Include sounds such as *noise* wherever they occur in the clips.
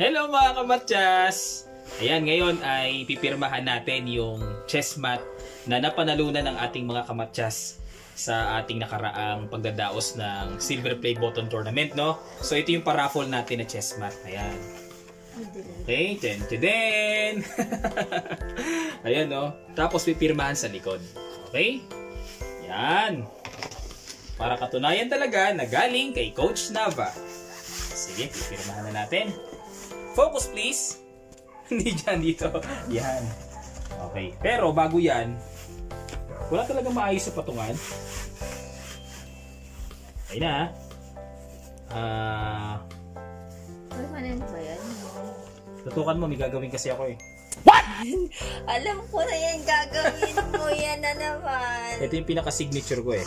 Hello mga kamatyas! Ayan, ngayon ay pipirmahan natin yung chess mat na napanalunan ng ating mga kamatyas sa ating nakaraang pagdadaos ng Silver Play Button Tournament, no? So, ito yung paraffle natin na chess mat. Ayan. Okay, ten to den. *laughs* Ayan, no? Tapos pipirmahan sa likod. Okay? Yan. Para katunayan talaga na galing kay Coach Nava. Sige, pipirmahan na natin. Focus please. *laughs* Hindi dyan dito. Yan. Okay. Pero bago yan, wala talaga maayos sa patungan. Ayun na. Ah, Permanent ba yan? tutukan mo, may gagawin kasi ako eh. Alam ko na yan, gagawin mo *laughs* yan na naman. Ito yung pinaka-signature ko eh.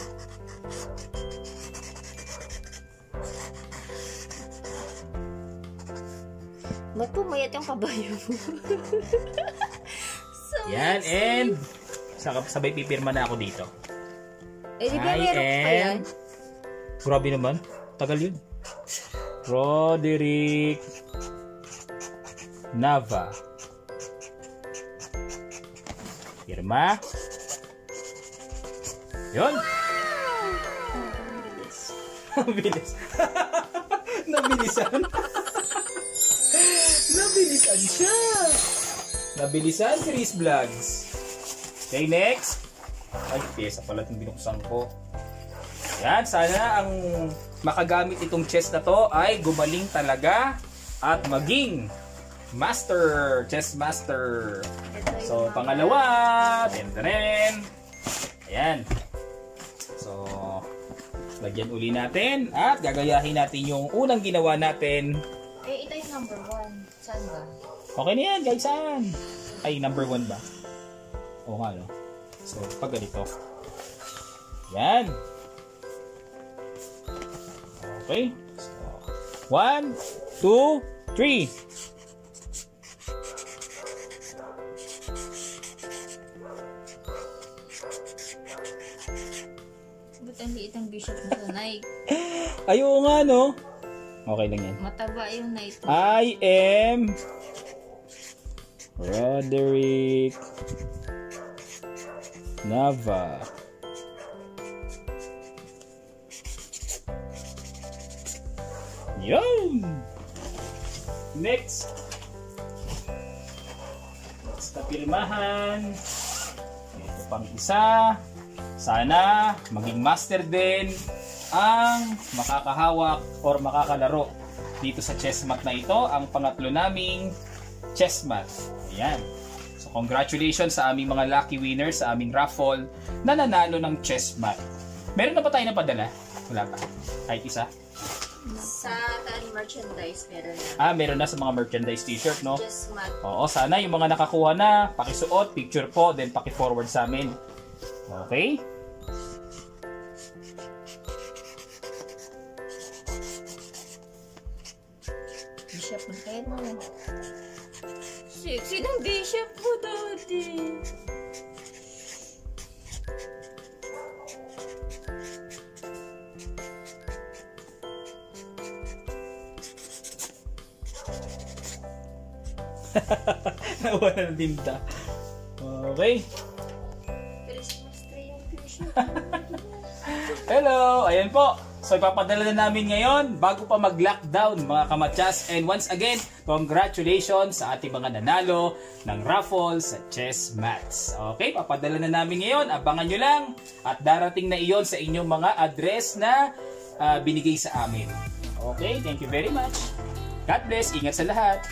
Ba't pumayat yung kabayo mo? *laughs* so, Yan, and saka- sabay pipirma na ako dito. Eh, di ba meron pa yan? Grabe naman. Tagal yun. Roderick Nava. Pirma. Yun. *laughs* Nabilis. *laughs* Nabilisan. Nabilisan Nabilisan si Riz Vlogs. Okay, next. Ay, pyesa pala itong binuksan ko. Yan, sana ang makagamit itong chess na to ay gumaling talaga at maging master, chess master. So, pangalawa, ten rin. Ayan. So, lagyan uli natin at gagayahin natin yung unang ginawa natin. Eh, ito yung number one. Saan ba? Okay na yan, guys, saan? Ay, number one ba? Oo nga, no? So, pag ganito. Yan. Okay. So, one, two, three. Ba't ang liit ang bishop mo sa Nike? Ay, oo nga, no? Okay lang yan. Mataba yung night. I am Roderick Nava. Yun! Next! Next na pirmahan. Ito pang isa. Sana maging master din ang makakahawak or makakalaro dito sa chess na ito. Ang pangatlo naming chess mat. Ayan. So congratulations sa aming mga lucky winners sa aming raffle na nanalo ng chess mat. Meron na ba tayo napadala? Wala pa. Kahit isa? Sa tan merchandise, meron na. Ah, meron na sa mga merchandise t-shirt, no? Just mat. Oo, sana yung mga nakakuha na, pakisuot, picture po, then paki-forward sa amin. Okay? Bishop kayo mo. Sexy ng bishop mo, daddy. Nawala ng tinta. Okay. Christmas tree yung bishop. *laughs* Hello! Ayan po. So ipapadala na namin ngayon bago pa mag-lockdown mga kamatsas. And once again, congratulations sa ating mga nanalo ng raffle sa chess mats. Okay, papadala na namin ngayon. Abangan nyo lang. At darating na iyon sa inyong mga address na ah, binigay sa amin. Okay, thank you very much. God bless. Ingat sa lahat.